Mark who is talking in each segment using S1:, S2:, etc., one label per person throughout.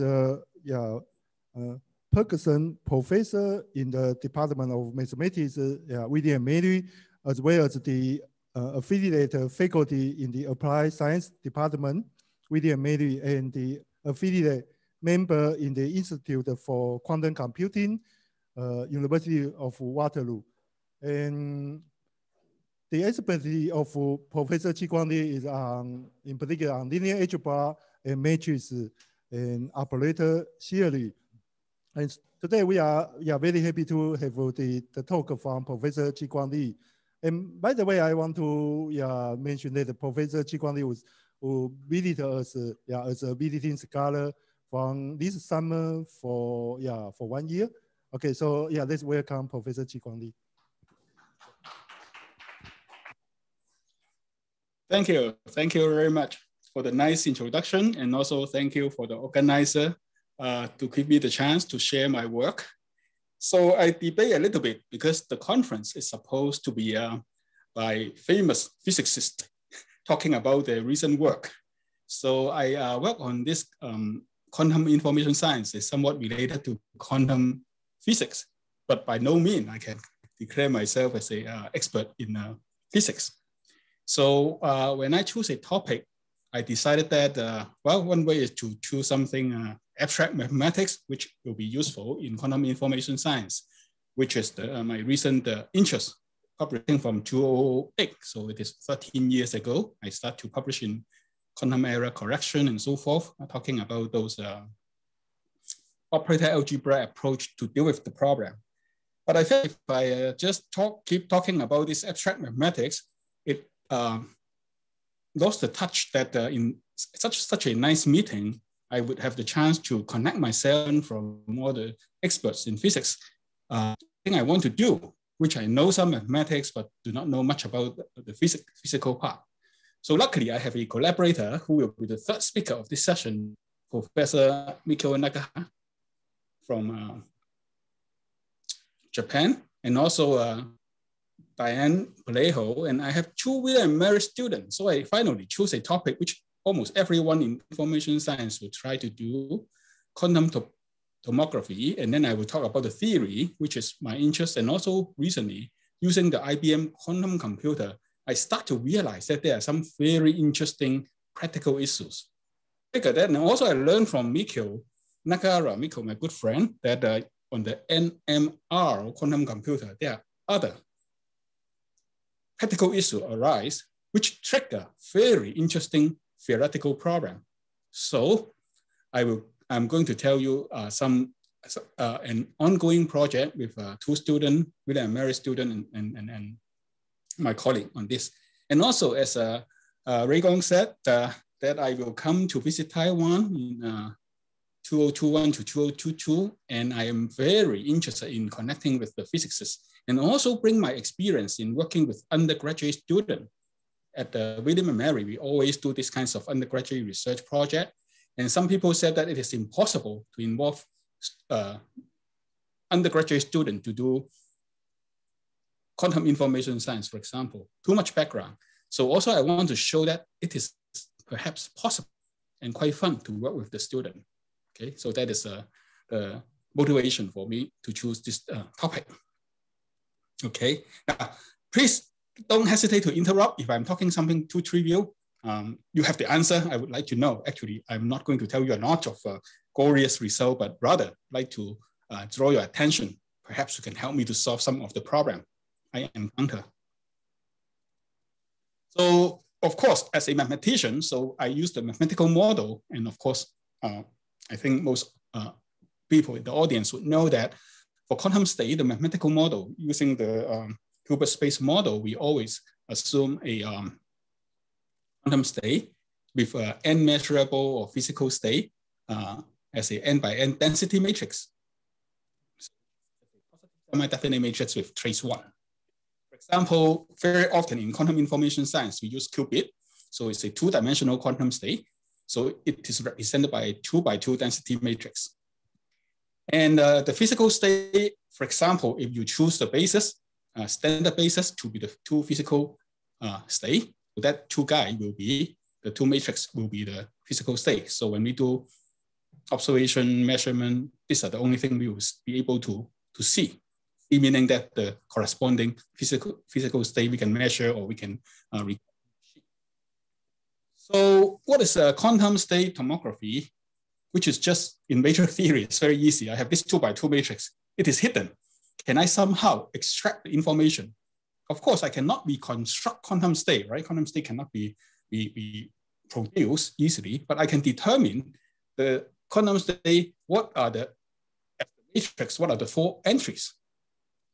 S1: uh, yeah, uh, professor in the Department of Mathematics, uh, yeah, William Mary, as well as the uh, affiliate faculty in the Applied Science Department, William Mary, and the affiliate member in the Institute for Quantum Computing, uh, University of Waterloo. And the expertise of Professor Chi Kwong Li is on, in particular on linear algebra and matrix and operator theory. And today we are, we are very happy to have the, the talk from Professor Chi Kwong Li. And by the way, I want to yeah, mention that Professor Chi Kwong Li was who visited us yeah, as a visiting scholar from this summer for yeah for one year. Okay, so yeah, let's welcome Professor Chi Kwong Li.
S2: Thank you. Thank you very much for the nice introduction. And also thank you for the organizer uh, to give me the chance to share my work. So I debate a little bit because the conference is supposed to be uh, by famous physicists talking about their recent work. So I uh, work on this um, quantum information science is somewhat related to quantum physics, but by no means I can declare myself as an uh, expert in uh, physics. So uh, when I choose a topic, I decided that, uh, well, one way is to choose something uh, abstract mathematics, which will be useful in quantum information science, which is the, uh, my recent uh, interest publishing from 2008. So it is 13 years ago. I start to publish in quantum error correction and so forth, uh, talking about those operator algebra approach to deal with the problem. But I think if I just talk, keep talking about this abstract mathematics, it um, lost the touch that uh, in such such a nice meeting, I would have the chance to connect myself from all the experts in physics. Uh, thing I want to do, which I know some mathematics, but do not know much about the phys physical part. So luckily, I have a collaborator who will be the third speaker of this session, Professor Mikio Nakahara from uh, Japan, and also uh, Diane Vallejo, and I have two William Mary students. So I finally choose a topic which almost everyone in information science will try to do, quantum to tomography. And then I will talk about the theory, which is my interest. And also recently, using the IBM quantum computer, I start to realize that there are some very interesting practical issues. That, and also I learned from Mikio Nakahara, Mikio, my good friend, that uh, on the NMR quantum computer, there are other practical issue arise, which trigger very interesting theoretical problem. So I will, I'm going to tell you uh, some, uh, an ongoing project with uh, two students, William and Mary student and, and, and, my colleague on this. And also as uh, uh, Ray-Kuang said, uh, that I will come to visit Taiwan in uh, 2021 to 2022, and I am very interested in connecting with the physicists and also bring my experience in working with undergraduate students. At the William and Mary, we always do these kinds of undergraduate research project. And some people said that it is impossible to involve uh, undergraduate students to do quantum information science, for example, too much background. So also I want to show that it is perhaps possible and quite fun to work with the student. Okay, so that is uh, the motivation for me to choose this uh, topic. Okay, now please don't hesitate to interrupt if I'm talking something too trivial. Um, you have the answer. I would like to know. Actually, I'm not going to tell you a lot of uh, glorious result, but rather like to uh, draw your attention. Perhaps you can help me to solve some of the problem I encounter. So of course, as a mathematician, so I use the mathematical model. And of course, uh, I think most uh, people in the audience would know that for quantum state, the mathematical model using the um, Hilbert space model, we always assume a um, quantum state with uh, n measurable or physical state uh, as a n by n density matrix. Semi-definite matrix with trace one. For example, very often in quantum information science, we use qubit. So it's a two-dimensional quantum state. So it is represented by a two by two density matrix. And uh, the physical state, for example, if you choose the basis, uh, standard basis to be the two physical uh, state, that two guy will be, the two matrix will be the physical state. So when we do observation, measurement, these are the only thing we will be able to, to see, meaning that the corresponding physical, physical state we can measure or we can uh, So what is a quantum state tomography, which is just in matrix theory, it's very easy. I have this two by two matrix. It is hidden. Can I somehow extract the information? Of course, I cannot reconstruct quantum state, right? Quantum state cannot be, be, be produced easily, but I can determine the quantum state, what are the matrix, what are the four entries?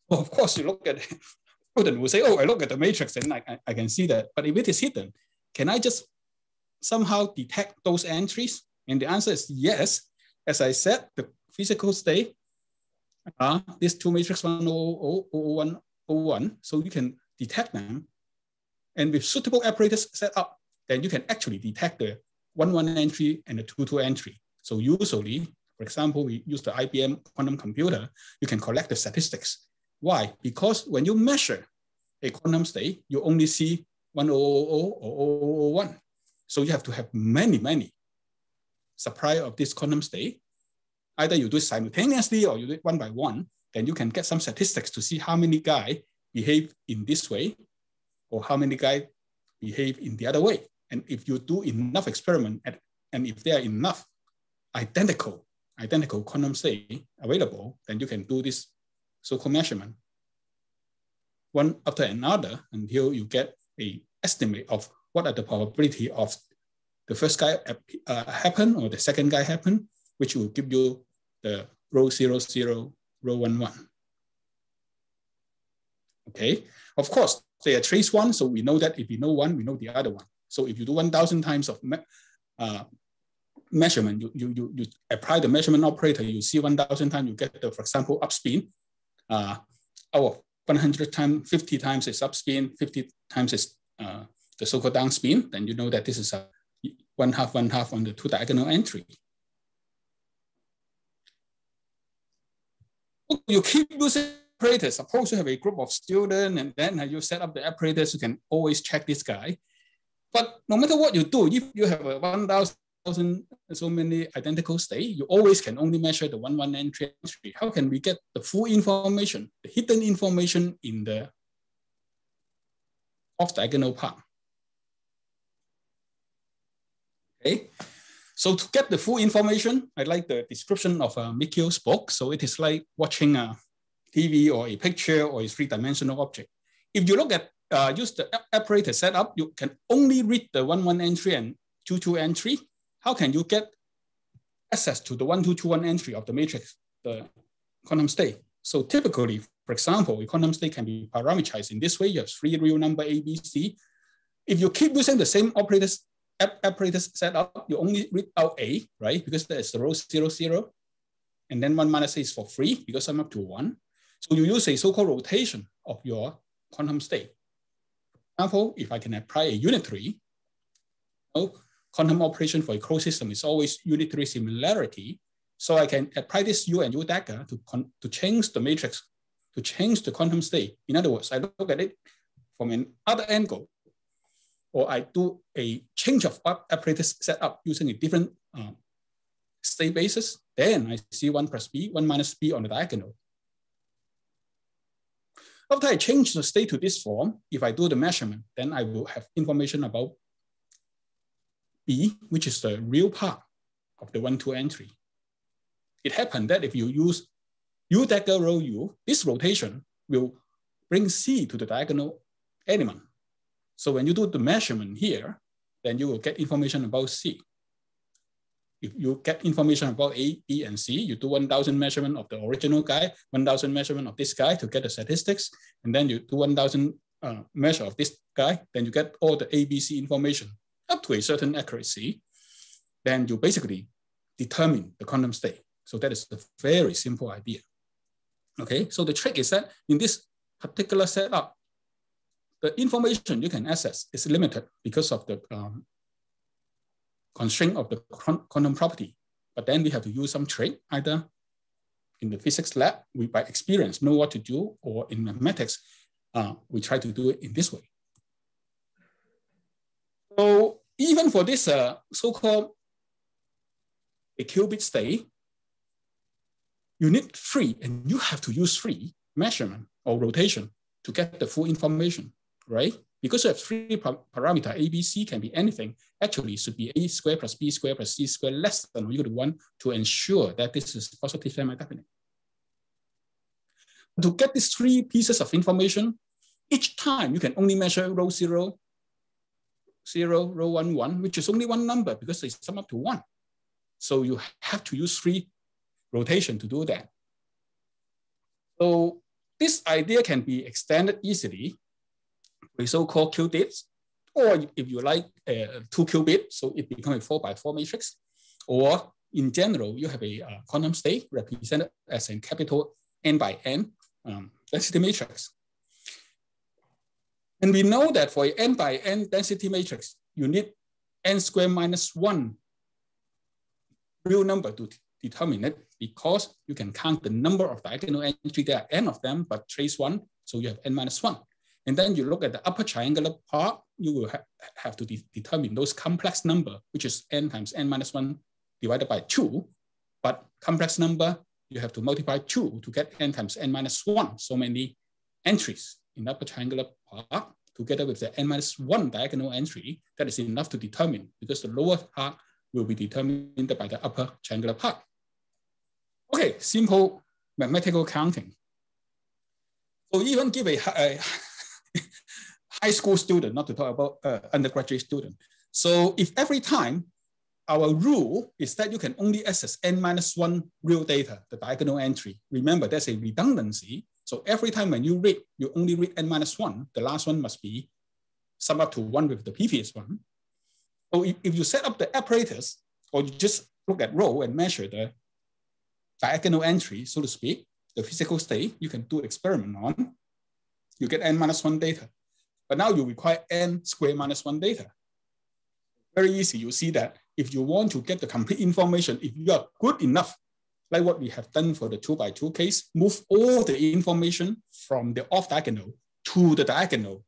S2: Well, of course, you look at student will say, oh, I look at the matrix and I, I, I can see that. But if it is hidden, can I just somehow detect those entries? And the answer is yes. As I said, the physical state uh, these two matrix 10101, so you can detect them. And with suitable apparatus set up, then you can actually detect the 1-1 entry and the 2-2 entry. So usually, for example, we use the IBM quantum computer, you can collect the statistics. Why? Because when you measure a quantum state, you only see 1000 or 0001. So you have to have many, many supply of this quantum state. Either you do it simultaneously or you do it one by one, then you can get some statistics to see how many guys behave in this way or how many guys behave in the other way. And if you do enough experiment and, and if there are enough identical, identical quantum state available, then you can do this so-called measurement. One after another until you get a estimate of what are the probability of the first guy uh, happen or the second guy happen, which will give you the rho zero, zero, rho one, one. Okay, of course, they are trace one, so we know that if we know one, we know the other one. So if you do 1,000 times of me uh, measurement, you, you, you, you apply the measurement operator, you see 1,000 times, you get the, for example, up spin. Uh, oh, 100 times, 50 times is up spin, 50 times is uh, the so-called down spin, then you know that this is a one half, one half on the two diagonal entry. You keep using apparatus. Suppose you have a group of students and then uh, you set up the apparatus, you can always check this guy. But no matter what you do, if you have a 1,000 uh, so many identical state, you always can only measure the one one entry. How can we get the full information, the hidden information in the off diagonal part? Okay, so to get the full information, I like the description of uh, Mikio spoke. So it is like watching a TV or a picture or a three-dimensional object. If you look at uh, use the operator setup, you can only read the one one entry and two two entry. How can you get access to the one two two one entry of the matrix, the quantum state? So typically, for example, a quantum state can be parameterized in this way. You have three real number A, B, C. If you keep using the same operators apparatus setup, you only read out A, right? Because there's the rho zero, zero. And then one minus A is for free because I'm up to one. So you use a so-called rotation of your quantum state For example, if I can apply a unitary, oh, quantum operation for a closed system is always unitary similarity. So I can apply this U and U dagger to, to change the matrix, to change the quantum state. In other words, I look at it from another angle, or I do a change of apparatus setup using a different um, state basis. Then I see one plus B, one minus B on the diagonal. After I change the state to this form, if I do the measurement, then I will have information about B, which is the real part of the one-two entry. It happened that if you use U dagger rho U, this rotation will bring C to the diagonal element. So when you do the measurement here, then you will get information about C if you get information about A, B, and C, you do 1,000 measurement of the original guy, 1,000 measurement of this guy to get the statistics, and then you do 1,000 uh, measure of this guy, then you get all the A, B, C information up to a certain accuracy. Then you basically determine the quantum state. So that is a very simple idea. Okay, so the trick is that in this particular setup, the information you can access is limited because of the um, constraint of the quantum property. But then we have to use some trick, either in the physics lab, we by experience know what to do, or in mathematics, uh, we try to do it in this way. So even for this uh, so-called a qubit state, you need three, and you have to use three measurement or rotation to get the full information, right? Because you have three parameter, A, B, C can be anything. Actually, should be A squared plus B squared plus C squared less than or equal to one to ensure that this is positive semi-definite. To get these three pieces of information, each time you can only measure rho zero, zero, rho one, one, which is only one number because they sum up to one. So you have to use three rotation to do that. So this idea can be extended easily with so-called qubits, or if you like uh, two qubit, so it becomes a four by four matrix, or in general, you have a uh, quantum state represented as a capital N by N um, density matrix. And we know that for n by n density matrix, you need n squared minus one real number to determine it because you can count the number of diagonal entries. There are n of them, but trace one, so you have n minus one. And then you look at the upper triangular part, you will ha have to de determine those complex number, which is n times n minus one divided by two. But complex number, you have to multiply two to get n times n minus one, so many entries in the upper triangular part together with the n minus one diagonal entry, that is enough to determine because the lower part will be determined by the upper triangular part. Okay, simple mathematical counting. So even give a, a high school student, not to talk about uh, undergraduate student. So if every time our rule is that you can only access n minus one real data, the diagonal entry. Remember, there's a redundancy. So every time when you read, you only read n minus one, the last one must be sum up to one with the previous one. So if, if you set up the apparatus, or you just look at rho and measure the diagonal entry, so to speak, the physical state, you can do experiment on, you get n minus one data. But now you require n square minus one data. Very easy, you see that if you want to get the complete information, if you are good enough, like what we have done for the two by two case, move all the information from the off diagonal to the diagonal.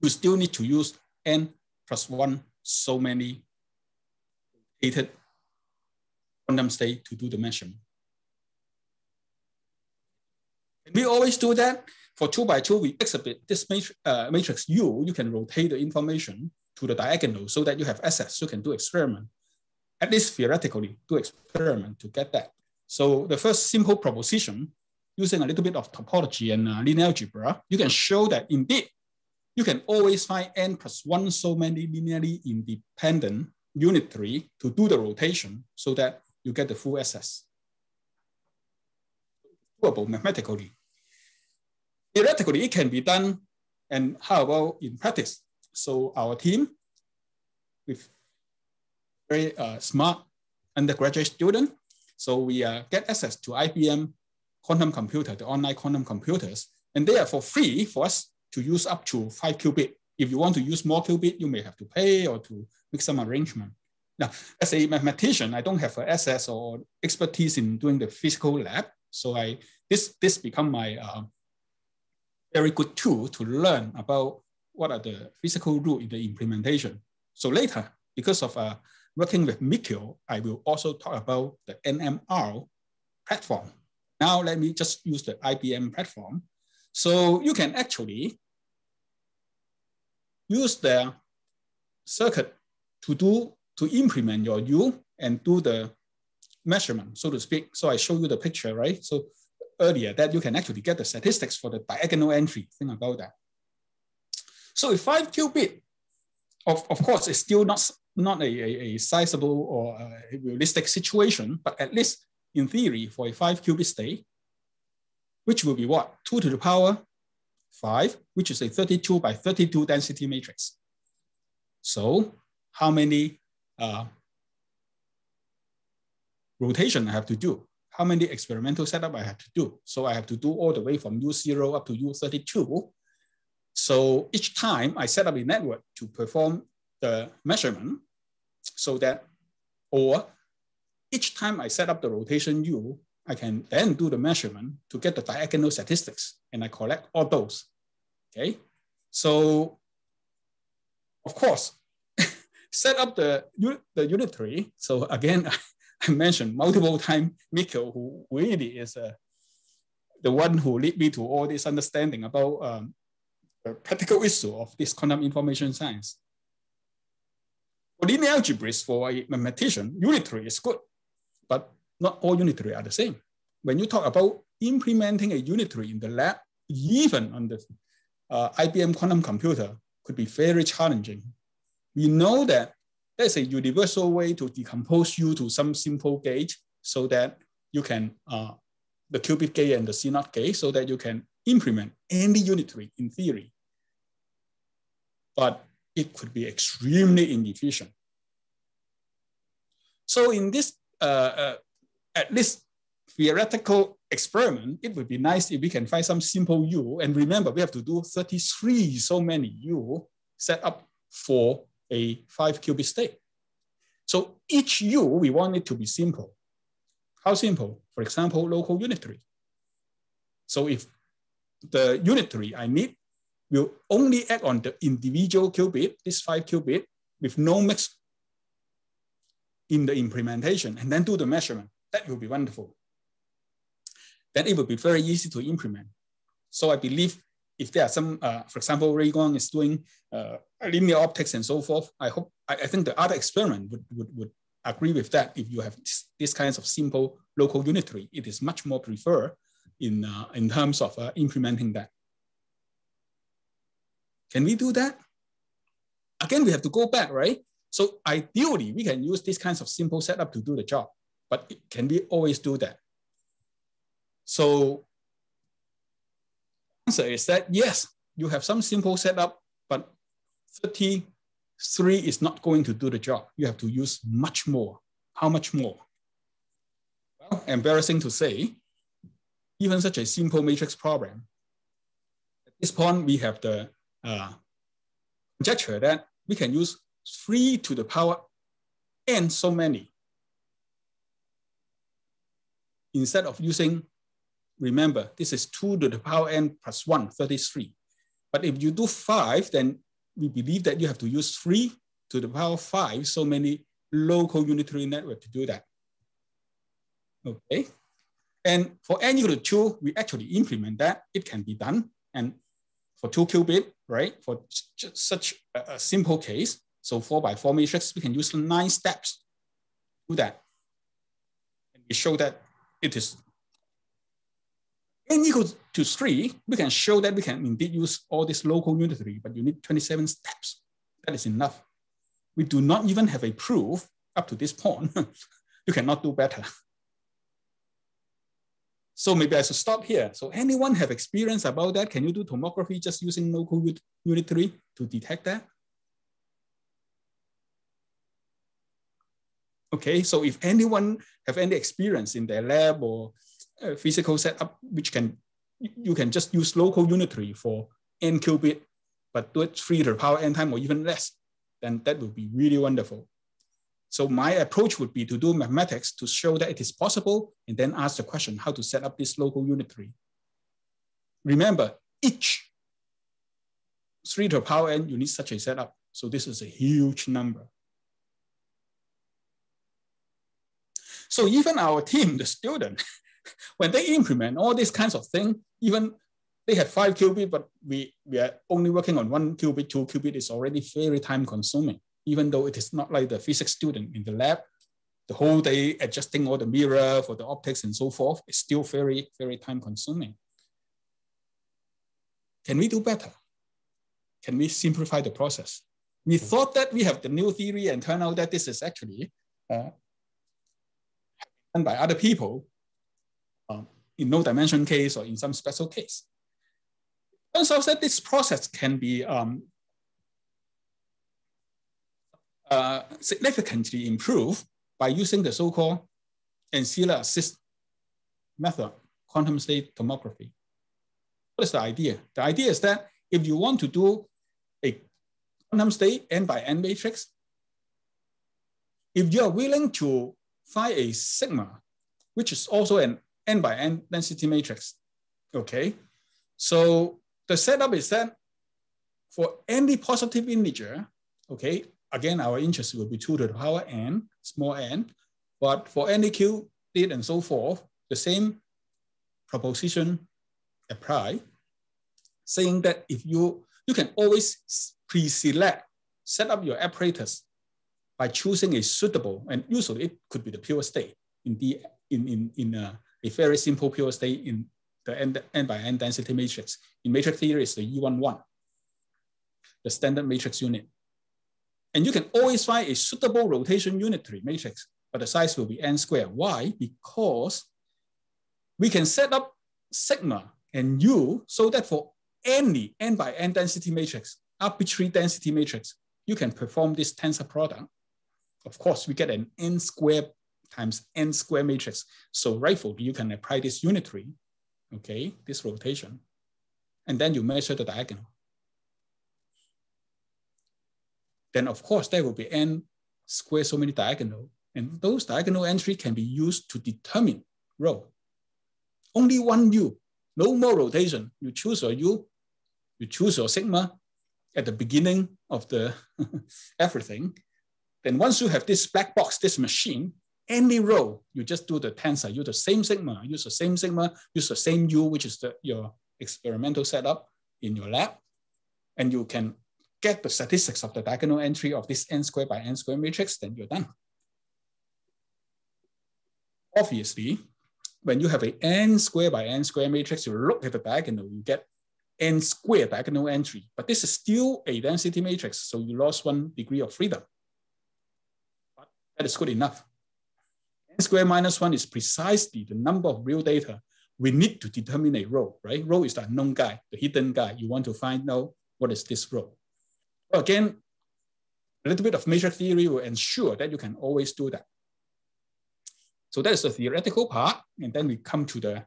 S2: You still need to use n plus one so many dated quantum state to do the measurement. And we always do that. For two by two, we exhibit this matrix, uh, matrix U, you can rotate the information to the diagonal so that you have access. You can do experiment, at least theoretically, do experiment to get that. So the first simple proposition, using a little bit of topology and uh, linear algebra, you can show that indeed, you can always find n plus one so many linearly independent unitary to do the rotation so that you get the full access. Doable mathematically. Theoretically, it can be done. And how about in practice? So our team with very uh, smart undergraduate student, so we uh, get access to IBM quantum computer, the online quantum computers, and they are for free for us to use up to five qubit. If you want to use more qubit, you may have to pay or to make some arrangement. Now, as a mathematician, I don't have access or expertise in doing the physical lab. So I this this become my uh, very good tool to learn about what are the physical rule in the implementation. So later, because of uh, working with Mikio, I will also talk about the NMR platform. Now let me just use the IBM platform. So you can actually use the circuit to do to implement your U and do the measurement, so to speak. So I show you the picture, right? So earlier that you can actually get the statistics for the diagonal entry. Think about that. So a five qubit, of, of course, it's still not, not a, a, a sizable or a realistic situation, but at least in theory for a five qubit state, which will be what? Two to the power five, which is a 32 by 32 density matrix. So how many uh, rotation I have to do, how many experimental setup I have to do. So I have to do all the way from U0 up to U32. So each time I set up a network to perform the measurement so that, or each time I set up the rotation U, I can then do the measurement to get the diagonal statistics and I collect all those, okay? So of course, set up the, the unitary. So again, I mentioned multiple times Mikio, who really is uh, the one who lead me to all this understanding about um, the practical issue of this quantum information science. For linear algebras, for a mathematician, unitary is good, but not all unitary are the same. When you talk about implementing a unitary in the lab, even on the uh, IBM quantum computer, could be very challenging. We know that there's a universal way to decompose U to some simple gate so that you can, uh, the qubit gate and the CNOT gate, so that you can implement any unitary in theory. But it could be extremely inefficient. So in this, uh, uh, at least theoretical experiment, it would be nice if we can find some simple U. And remember, we have to do 33 so many U set up for a five qubit state. So each U, we want it to be simple. How simple? For example, local unitary. So if the unitary I need will only act on the individual qubit, this five qubit, with no mix in the implementation, and then do the measurement. That will be wonderful. Then it will be very easy to implement. So I believe if there are some, uh, for example, Ray-Kuang is doing uh, linear optics and so forth, I hope, I, I, think the other experiment would, would, would agree with that. If you have this kinds of simple local unitary, it is much more preferred in, uh, in terms of uh, implementing that. Can we do that? Again, we have to go back, right? So ideally, we can use these kinds of simple setup to do the job, but can we always do that? So answer is that yes, you have some simple setup, but 33 is not going to do the job. You have to use much more. How much more? Well, embarrassing to say, even such a simple matrix problem, at this point, we have the uh, conjecture that we can use 3 to the power n so many instead of using remember, this is 2 to the power n plus 1, 33. But if you do 5, then we believe that you have to use 3 to the power 5, so many local unitary network to do that. Okay. And for n equal to 2, we actually implement that. It can be done. And for 2 qubit, right, for such a, a simple case, so 4 by 4 matrix, we can use 9 steps to do that. And we show that it is n equals to three, we can show that we can indeed use all this local unitary, but you need 27 steps. That is enough. We do not even have a proof up to this point. you cannot do better. So maybe I should stop here. So anyone have experience about that? Can you do tomography just using local unitary to detect that? Okay, so if anyone have any experience in their lab or uh, physical setup, which can you can just use local unitary for n qubit, but do it three to the power n time or even less, then that would be really wonderful. So my approach would be to do mathematics to show that it is possible and then ask the question how to set up this local unitary. Remember, each 3 to the power n, you need such a setup. So this is a huge number. So even our team, the student, when they implement all these kinds of things, even they have five qubit, but we, we are only working on one qubit, two qubit is already very time consuming, even though it is not like the physics student in the lab, the whole day adjusting all the mirror for the optics and so forth, is still very, very time consuming. Can we do better? Can we simplify the process? We thought that we have the new theory and turn out that this is actually uh, done by other people in no dimension case or in some special case. Turns out that this process can be um, uh, significantly improved by using the so-called ancilla assist method, quantum state tomography. What is the idea? The idea is that if you want to do a quantum state n by n matrix, if you are willing to find a sigma, which is also an n by n density matrix. Okay, so the setup is that for any positive integer, okay, again, our interest will be 2 to the power n, small n. But for any q, did and so forth, the same proposition apply, saying that if you, you can always pre-select, set up your apparatus by choosing a suitable, and usually it could be the pure state in the in in in a, a very simple pure state in the n, n by n density matrix. In matrix theory, it's the E11, the standard matrix unit. And you can always find a suitable rotation unitary matrix, but the size will be n squared. Why? Because we can set up sigma and u so that for any n by n density matrix, arbitrary density matrix, you can perform this tensor product. Of course, we get an n squared times n square matrix. So rightfully, you can apply this unitary, okay, this rotation, and then you measure the diagonal. Then of course, there will be n square so many diagonal, and those diagonal entry can be used to determine rho. Only one u, no more rotation. You choose your u, you choose your sigma at the beginning of the everything. Then once you have this black box, this machine, any rho, you just do the tensor, use the same sigma, use the same sigma, use the same u, which is the, your experimental setup in your lab, and you can get the statistics of the diagonal entry of this n squared by n squared matrix, then you're done. Obviously, when you have a n squared by n squared matrix, you look at the diagonal, you get n squared diagonal entry, but this is still a density matrix, so you lost one degree of freedom. But that is good enough n squared minus one is precisely the number of real data we need to determine a rho, right? Rho is the unknown guy, the hidden guy. You want to find out what is this rho. Again, a little bit of matrix theory will ensure that you can always do that. So that is the theoretical part. And then we come to the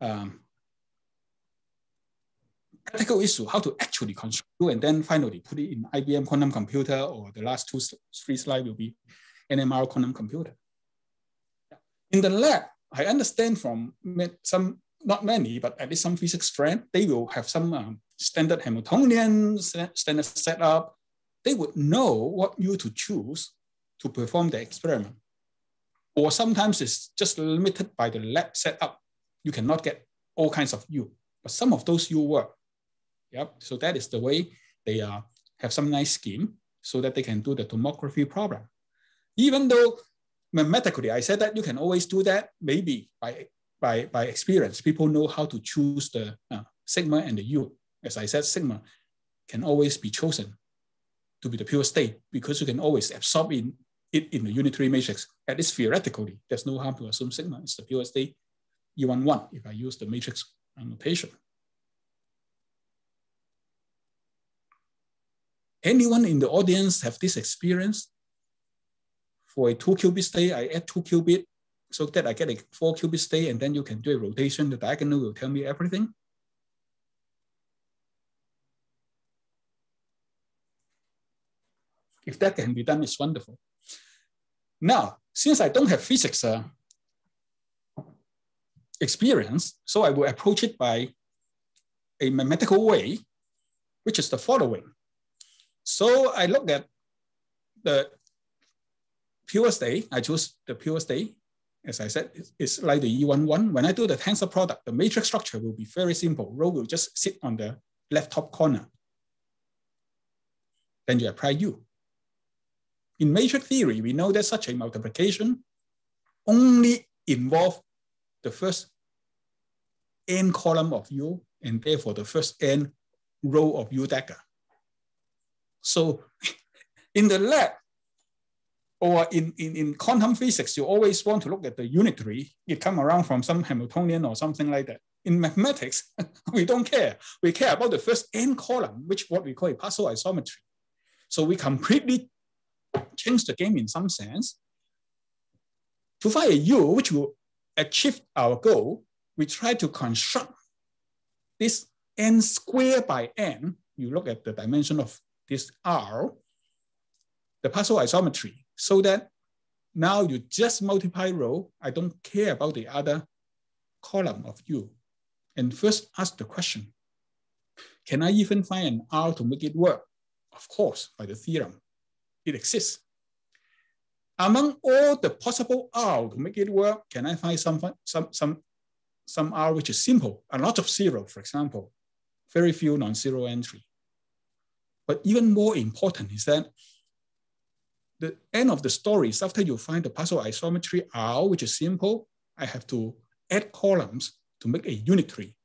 S2: um, practical issue, how to actually construct, and then finally put it in IBM quantum computer, or the last two, three slides will be NMR quantum computer. In the lab, I understand from some, not many, but at least some physics friends, they will have some um, standard Hamiltonian standard setup. They would know what U to choose to perform the experiment. Or sometimes it's just limited by the lab setup. You cannot get all kinds of U, but some of those U work. Yep. So that is the way they uh, have some nice scheme so that they can do the tomography problem. Even though mathematically, I said that you can always do that, maybe by, by, by experience. People know how to choose the uh, sigma and the u. As I said, sigma can always be chosen to be the pure state because you can always absorb in it in the unitary matrix. At least theoretically, there's no harm to assume sigma is the pure state E11 if I use the matrix notation. Anyone in the audience have this experience? For a two qubit state, I add two qubit so that I get a four qubit state and then you can do a rotation. The diagonal will tell me everything. If that can be done, it's wonderful. Now, since I don't have physics uh, experience, so I will approach it by a mathematical way, which is the following. So I look at the pure state, I choose the pure state. As I said, it's like the E11. When I do the tensor product, the matrix structure will be very simple. Rho will just sit on the left top corner. Then you apply U. In matrix theory, we know that such a multiplication only involve the first n column of U and therefore the first n row of U dagger. So in the lab, or in, in, in quantum physics, you always want to look at the unitary. It come around from some Hamiltonian or something like that. In mathematics, we don't care. We care about the first n column, which what we call a partial isometry. So we completely change the game in some sense. To find a u which will achieve our goal, we try to construct this n squared by n. You look at the dimension of this r, the partial isometry so that now you just multiply rho. I don't care about the other column of U. And first ask the question, can I even find an R to make it work? Of course, by the theorem. it exists. Among all the possible R to make it work, can I find some, some, some, some R which is simple, a lot of zero, for example, very few non-zero entry. But even more important is that the end of the story is after you find the partial isometry R, which is simple, I have to add columns to make a unitary.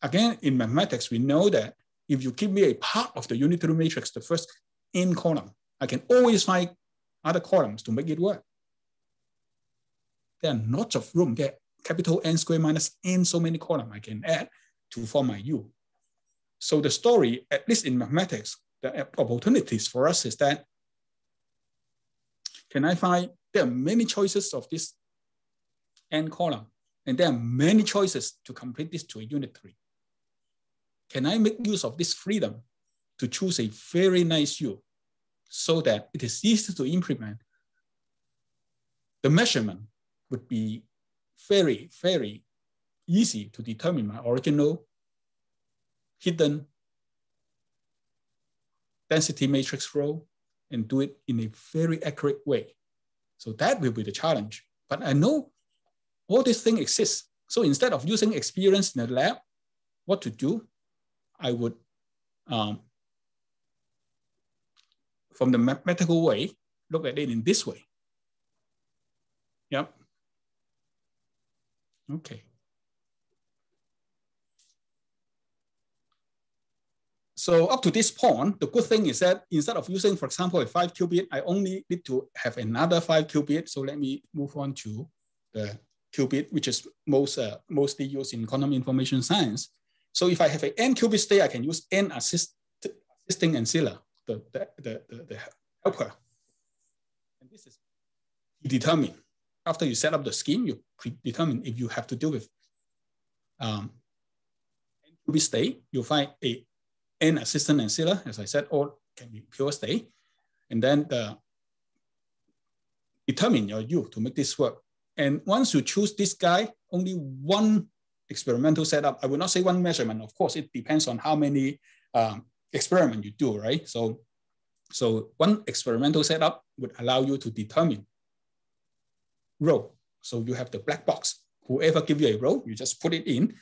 S2: Again, in mathematics, we know that if you give me a part of the unitary matrix, the first n column, I can always find other columns to make it work. There are lots of room. There capital N square minus n so many columns I can add to form my U. So the story, at least in mathematics, the opportunities for us is that can I find there are many choices of this n column, and there are many choices to complete this to a unit unitary. Can I make use of this freedom to choose a very nice U so that it is easy to implement? The measurement would be very, very easy to determine my original hidden density matrix rho and do it in a very accurate way. So that will be the challenge. But I know all these things exist. So instead of using experience in the lab, what to do, I would, um, from the mathematical way, look at it in this way. Yep. Okay. So up to this point, the good thing is that instead of using, for example, a five qubit, I only need to have another five qubit. So let me move on to the qubit, which is most uh, mostly used in quantum information science. So if I have an n qubit state, I can use n assist, assisting ancilla, the, the, the, the, helper. And this is determined. After you set up the scheme, you predetermine if you have to deal with um, n qubit state, you find a n assistant and ancilla, as I said, all can be pure state. And then the determine your U to make this work. And once you choose this guy, only one experimental setup. I will not say one measurement. Of course, it depends on how many um, experiment you do, right? So, so one experimental setup would allow you to determine rho. So you have the black box. Whoever give you a rho, you just put it in,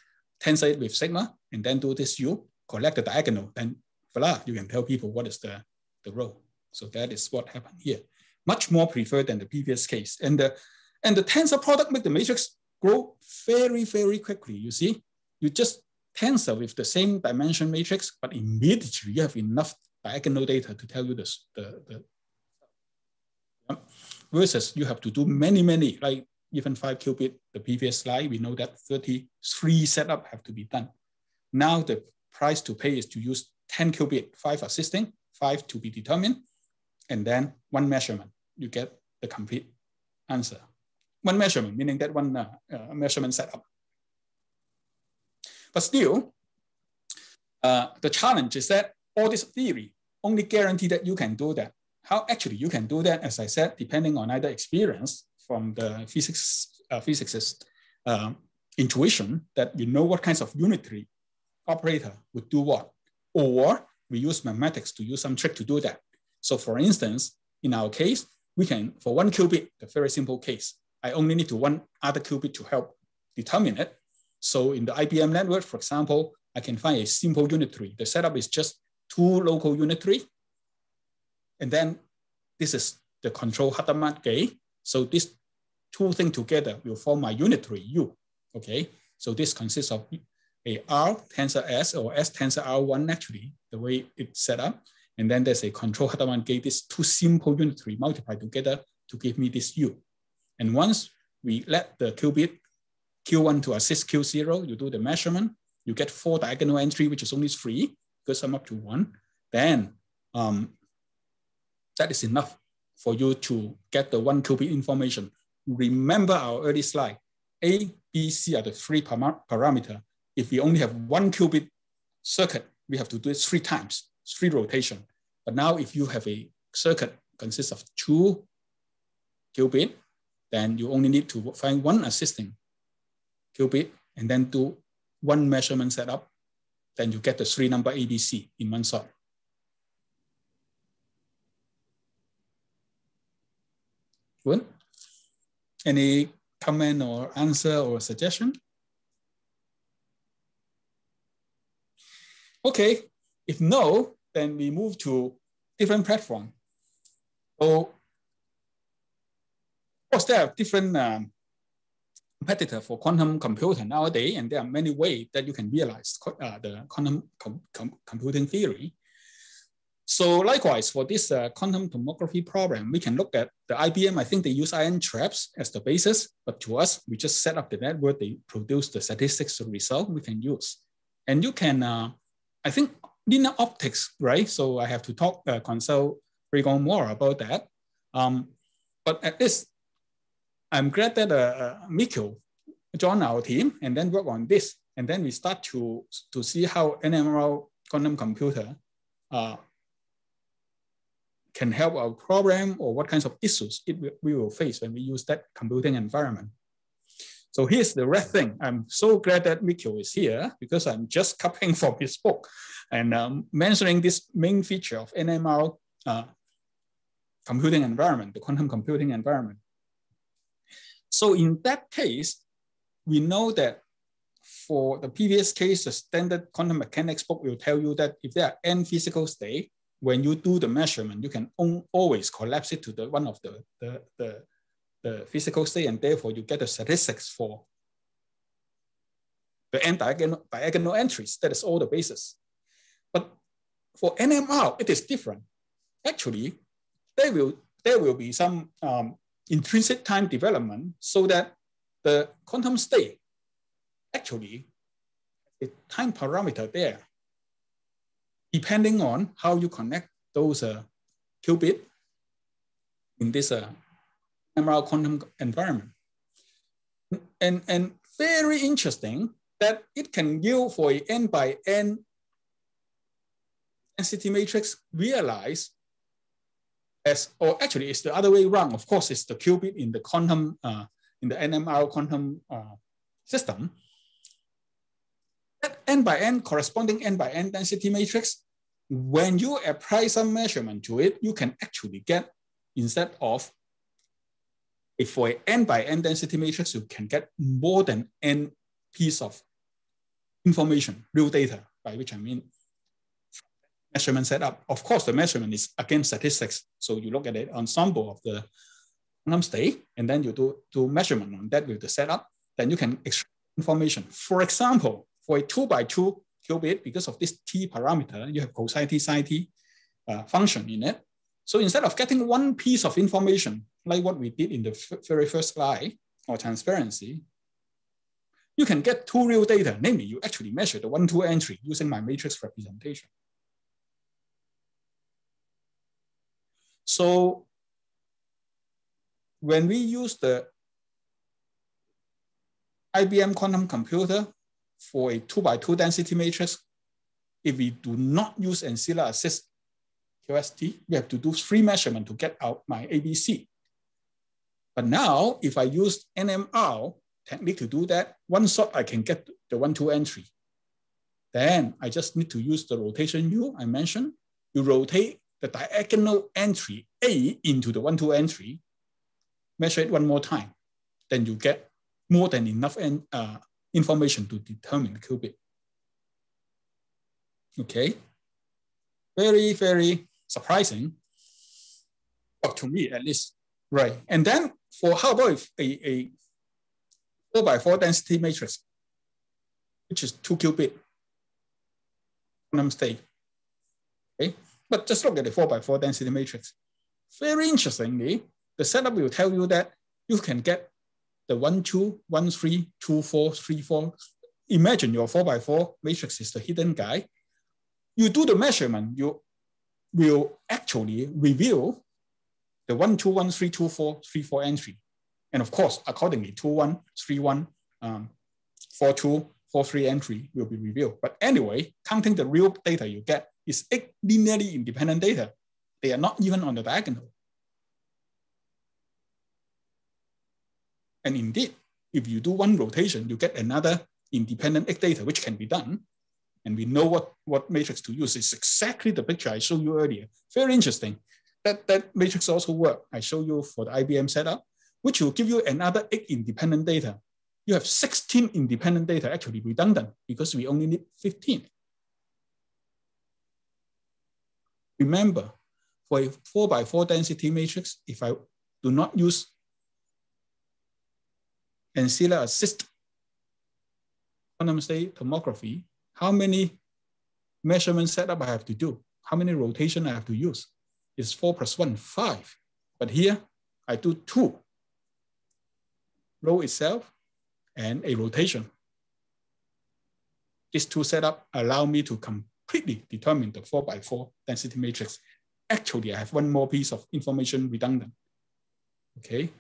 S2: tensor it with sigma, and then do this U collect the diagonal, then voila, you can tell people what is the, the rho. So that is what happened here. Much more preferred than the previous case. And the, and the tensor product make the matrix grow very, very quickly. You see, you just tensor with the same dimension matrix, but immediately you have enough diagonal data to tell you this, the, the versus you have to do many, many, like even five qubit, the previous slide, we know that 33 setup have to be done. Now the price to pay is to use 10 qubit, five assisting, five to be determined, and then one measurement. You get the complete answer. One measurement, meaning that one uh, uh, measurement setup. But still, uh, the challenge is that all this theory only guarantee that you can do that. How actually you can do that, as I said, depending on either experience from the physics uh, physicist um, intuition that you know what kinds of unitary operator would do what? Or we use mathematics to use some trick to do that. So for instance, in our case, we can, for one qubit, the very simple case, I only need to one other qubit to help determine it. So in the IBM network, for example, I can find a simple unitary. The setup is just two local unitary. And then this is the control Hadamard gate. So these two things together will form my unitary U, okay? So this consists of a R tensor S or S tensor R1 actually, the way it's set up. And then there's a control Hadamard gate, this two simple unitary multiplied together to give me this U. And once we let the qubit Q1 to assist Q0, you do the measurement, you get four diagonal entry, which is only three, because sum up to one, then um, that is enough for you to get the one qubit information. Remember our early slide, A, B, C are the three parameter if we only have one qubit circuit, we have to do it three times, three rotation. But now if you have a circuit consists of two qubit, then you only need to find one assisting qubit and then do one measurement setup, then you get the three number ABC in one shot. Good. Any comment or answer or suggestion? Okay, if no, then we move to different platform. So, of course, there are different um, competitor for quantum computing nowadays, and there are many ways that you can realize uh, the quantum com com computing theory. So likewise, for this uh, quantum tomography problem, we can look at the IBM. I think they use ion traps as the basis, but to us, we just set up the network. They produce the statistics result we can use. And you can, uh, I think, linear optics, right? So I have to talk, uh, consult Rigon more about that. Um, but at least I'm glad that uh, uh, joined our team and then work on this. And then we start to, to see how NMR quantum computer uh, can help our program or what kinds of issues it we will face when we use that computing environment. So here's the red thing. I'm so glad that Mikio is here because I'm just copying from his book and um, mentioning this main feature of NMR uh, computing environment, the quantum computing environment. So in that case, we know that for the previous case, the standard quantum mechanics book will tell you that if there are n physical state, when you do the measurement, you can always collapse it to the one of the, the, the, the physical state, and therefore you get the statistics for the n diagonal, diagonal entries. That is all the basis. But for NMR, it is different. Actually, there will, there will be some um, intrinsic time development so that the quantum state actually a time parameter there depending on how you connect those uh, qubit in this uh, NMR quantum environment. And, and very interesting that it can yield for a n by n density matrix realize as, or actually it's the other way around. Of course, it's the qubit in the quantum, uh, in the NMR quantum uh, system that n by n corresponding n by n density matrix, when you apply some measurement to it, you can actually get, instead of, if for n by n density matrix, you can get more than n piece of information, real data, by which I mean measurement setup. Of course, the measurement is again statistics. So you look at the ensemble of the quantum state, and then you do, do measurement on that with the setup, then you can extract information. For example, for a two by two qubit, because of this t parameter, you have cosine t, sine t uh, function in it. So instead of getting one piece of information, like what we did in the very first slide, or transparency, you can get two real data, namely you actually measure the one-two entry using my matrix representation. So when we use the IBM quantum computer for a two by two density matrix, if we do not use ancilla assist QST, we have to do three measurement to get out my ABC. But now, if I use NMR technique to do that, one shot I can get the one-two entry. Then I just need to use the rotation U I mentioned. You rotate the diagonal entry A into the one-two entry, measure it one more time. Then you get more than enough uh, information to determine the qubit. Okay, very, very surprising, but to me at least, right? And then for how about if a, a four by four density matrix, which is two qubit quantum state, okay? But just look at the four by four density matrix. Very interestingly, the setup will tell you that you can get the one, two, one, three, two, four, three, four. Imagine your four by four matrix is the hidden guy. You do the measurement, you will actually reveal the one, two, one, three, two, four, three, four entry. And of course, accordingly, two, one, three, one, um, four, two, four, three entry will be revealed. But anyway, counting the real data you get is eight linearly independent data. They are not even on the diagonal. And indeed, if you do one rotation, you get another independent X data, which can be done. And we know what, what matrix to use. It's exactly the picture I showed you earlier. Very interesting. That, that matrix also work. I show you for the IBM setup, which will give you another eight independent data. You have 16 independent data, actually redundant because we only need 15. Remember, for a four by four density matrix, if I do not use ancilla assist quantum state tomography, how many measurement setup I have to do? How many rotation I have to use? It's four plus one, five. But here I do two. Rho itself and a rotation. These two setup allow me to completely determine the four by four density matrix. Actually, I have one more piece of information redundant. Okay.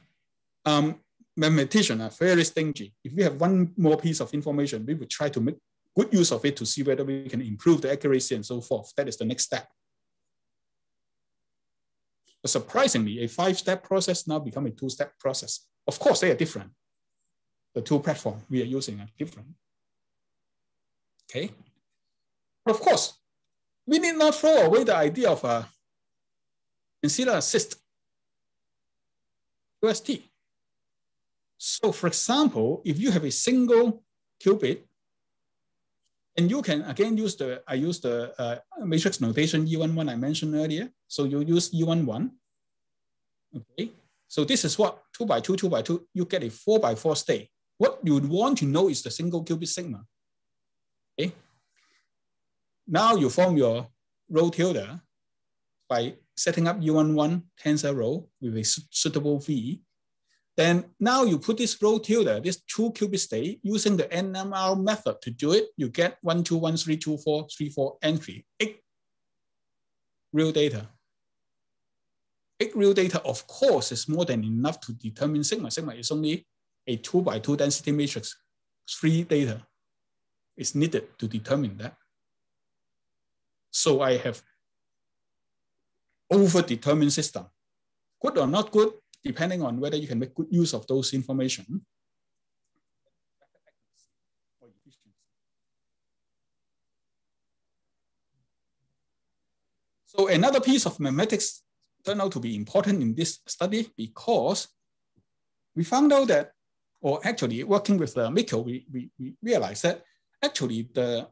S2: Um, mathematicians are very stingy. If we have one more piece of information, we would try to make good use of it to see whether we can improve the accuracy and so forth. That is the next step. Surprisingly, a five-step process now become a two-step process. Of course, they are different. The two platforms we are using are different. Okay. But of course, we need not throw away the idea of uh, a ancilla assist, QST. So for example, if you have a single qubit, and you can again use the, I use the uh, matrix notation E11 I mentioned earlier. So you use E11. Okay. So this is what two by two, two by two, you get a four by four state. What you would want to know is the single qubit sigma. Okay. Now you form your rho tilde by setting up E11 tensor rho with a suitable V then now you put this rho tilde, this two qubit state, using the NMR method to do it, you get one, two, one, three, two, four, three, four entry, eight real data. Eight real data, of course, is more than enough to determine sigma. Sigma is only a two by two density matrix. Three data is needed to determine that. So I have over-determined system. Good or not good, depending on whether you can make good use of those information. So another piece of mathematics turned out to be important in this study because we found out that, or actually working with uh, the Mikio, we, we, we realized that actually the,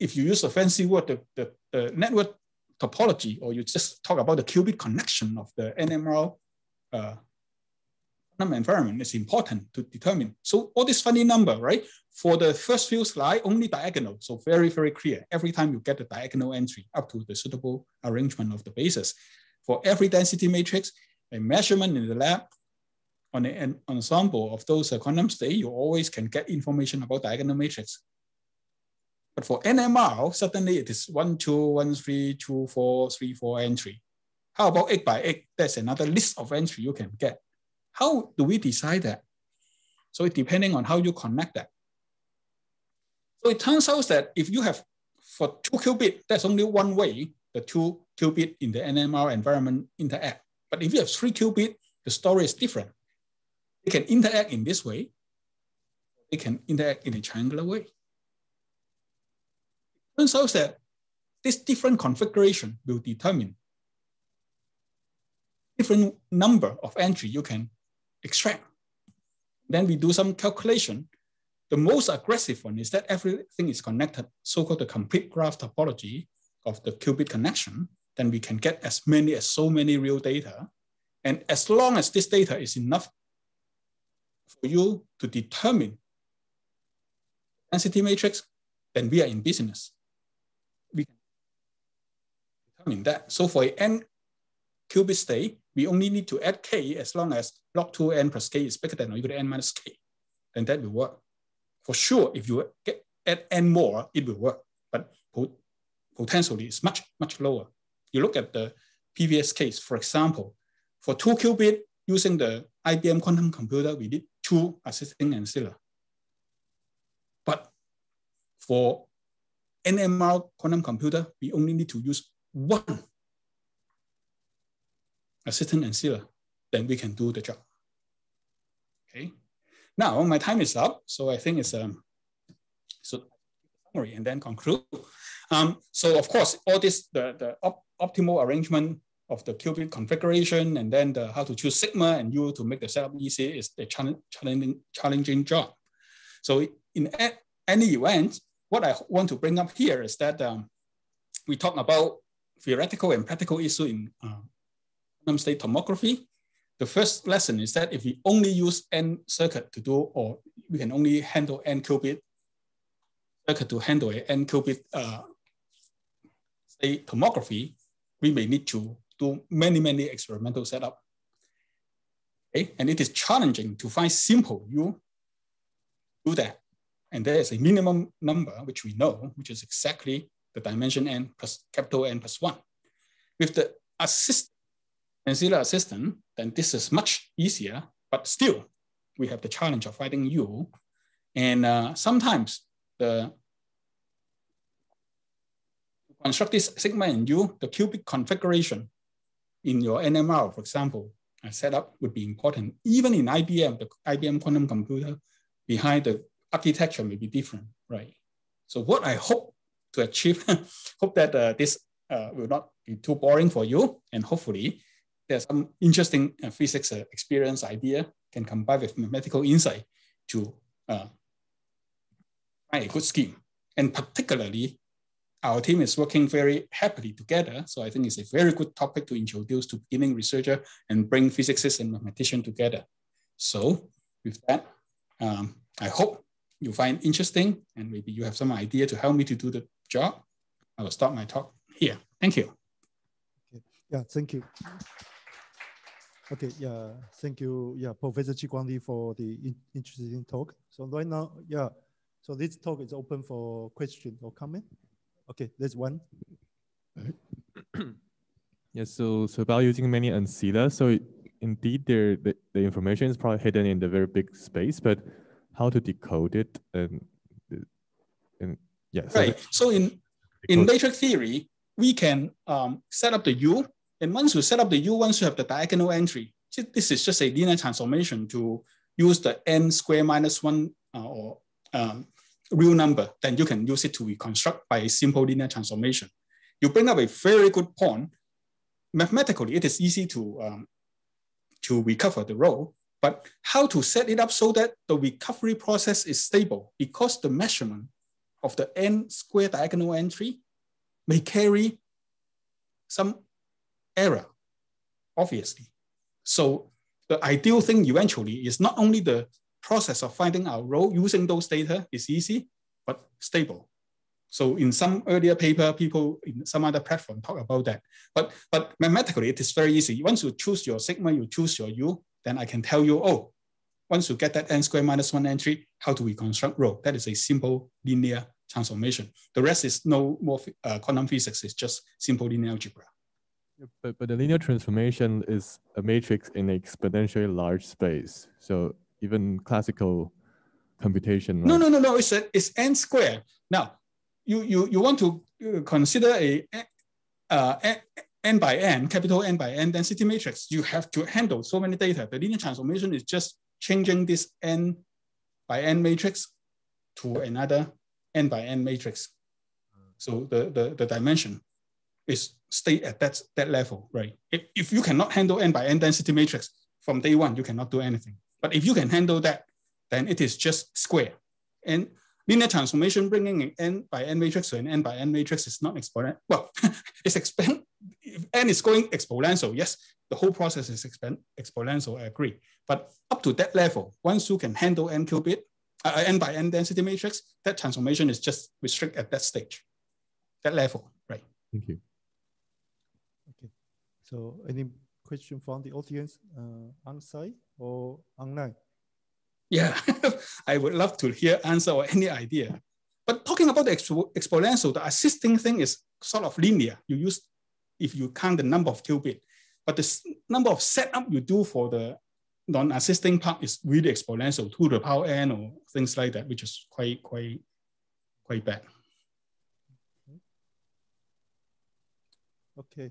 S2: if you use a fancy word, the, the, the network topology, or you just talk about the qubit connection of the NMR uh, environment is important to determine. So all this funny number, right? For the first few slide, only diagonal. So very, very clear. Every time you get the diagonal entry up to the suitable arrangement of the bases. For every density matrix, a measurement in the lab on an ensemble of those uh, quantum state, you always can get information about diagonal matrix. But for NMR, suddenly it is one, two, one, three, two, four, three, four entry. How about eight by eight? That's another list of entry you can get. How do we decide that? So it depending on how you connect that. So it turns out that if you have for two qubit, there's only one way the two qubit in the NMR environment interact. But if you have three qubit, the story is different. They can interact in this way. They can interact in a triangular way. It turns out that this different configuration will determine different number of entry you can extract. Then we do some calculation. The most aggressive one is that everything is connected, so-called the complete graph topology of the qubit connection. Then we can get as many as so many real data. And as long as this data is enough for you to determine density matrix, then we are in business. We can determine that. So for n qubit state, we only need to add k as long as log 2 n plus k is bigger than or equal to n minus k, then that will work. For sure, if you get, add n more, it will work, but potentially it's much, much lower. You look at the previous case, for example, for two qubit using the IBM quantum computer, we did two assisting ancilla. But for NMR quantum computer, we only need to use one assistant ancilla, then we can do the job. Okay. Now my time is up, so I think it's um so summary and then conclude. Um, so of course, all this the the op optimal arrangement of the qubit configuration and then the, how to choose sigma and u to make the setup easy is a challenging, challenging job. So in any event, what I want to bring up here is that um, we talk about theoretical and practical issue in uh, state tomography. The first lesson is that if we only use N circuit to do, or we can only handle N qubit circuit to handle a N qubit uh, state tomography, we may need to do many, many experimental setup. Okay? And it is challenging to find simple U do that. And there is a minimum number, which we know, which is exactly the dimension n plus capital N plus one. With the assist ancillary assistant, then this is much easier, but still we have the challenge of finding U. And uh, sometimes the construct this sigma and U, the qubit configuration in your NMR, for example, a setup would be important. Even in IBM, the IBM quantum computer behind the architecture may be different, right? So what I hope to achieve, hope that uh, this uh, will not be too boring for you, and hopefully there's some interesting uh, physics uh, experience idea can combine with mathematical insight to uh, find a good scheme. And particularly, our team is working very happily together. So I think it's a very good topic to introduce to beginning researcher and bring physicists and mathematicians together. So with that, um, I hope you find interesting and maybe you have some idea to help me to do the job. I will stop my talk here. Thank you.
S1: Yeah, thank you. Okay, yeah, thank you, yeah, Professor Chi Kwong Li for the in interesting talk. So right now, yeah, so this talk is open for question or comment. Okay, there's one.
S3: yes, so so about using many ancilla, so indeed there the, the information is probably hidden in the very big space, but how to decode it and and yeah.
S2: So right. So in in matrix theory, we can um, set up the U, and once you set up the U, once you have the diagonal entry, this is just a linear transformation to use the n square minus one uh, or um, real number, then you can use it to reconstruct by a simple linear transformation. You bring up a very good point. Mathematically, it is easy to, um, to recover the rho, but how to set it up so that the recovery process is stable because the measurement of the n square diagonal entry may carry some error, obviously. So the ideal thing eventually is not only the process of finding our rho using those data is easy, but stable. So in some earlier paper, people in some other platform talk about that. But, but mathematically, it is very easy. Once you choose your sigma, you choose your u, then I can tell you, oh, once you get that n square minus one entry, how do we construct rho? That is a simple linear transformation. The rest is no more uh, quantum physics, it's just simple linear algebra.
S3: But, but the linear transformation is a matrix in an exponentially large space. So even classical computation.
S2: No, no, no, no. It's a, it's n squared. Now, you you you want to uh, consider a uh, n by n, capital N by n density matrix. You have to handle so many data. The linear transformation is just changing this n by n matrix to another n by n matrix. So the, the, the dimension is stay at that, that level, right? If, if you cannot handle n by n density matrix from day one, you cannot do anything. But if you can handle that, then it is just square. And linear transformation bringing an n by n matrix to an n by n matrix is not exponential. Well, it's expand. If n is going exponential, yes, the whole process is expand, exponential, I agree. But up to that level, once you can handle n qubit, uh, n by n density matrix, that transformation is just restrict at that stage, that level, right?
S3: Thank you.
S1: So any question from the audience uh, on site or online?
S2: Yeah, I would love to hear answer or any idea. But talking about the expo exponential, the assisting thing is sort of linear. You use, if you count the number of qubit, but the number of setup you do for the non-assisting part is really exponential, to the power n or things like that, which is quite, quite, quite bad.
S1: Okay.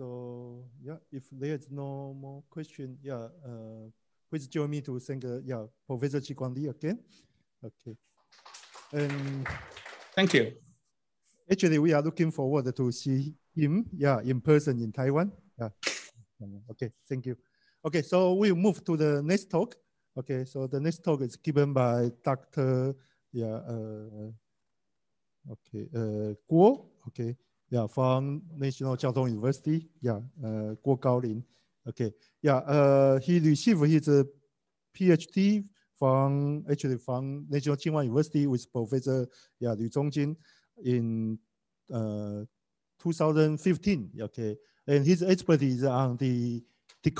S1: So yeah, if there's no more question, yeah, uh, please join me to thank uh, yeah Professor Chi Kwong Li again. Okay, and
S2: thank you.
S1: Actually, we are looking forward to see him, yeah, in person in Taiwan. Yeah. Okay, thank you. Okay, so we'll move to the next talk. Okay, so the next talk is given by Dr. Yeah, uh, okay, uh, Guo. Okay, yeah, from National Chiao Tung University. Yeah, uh, Guo Gaolin. Okay, yeah, uh, he received his uh, PhD from actually from National Tsing Hua University with Professor yeah, Liu Zongjin in uh, 2015. Okay, and his expertise on the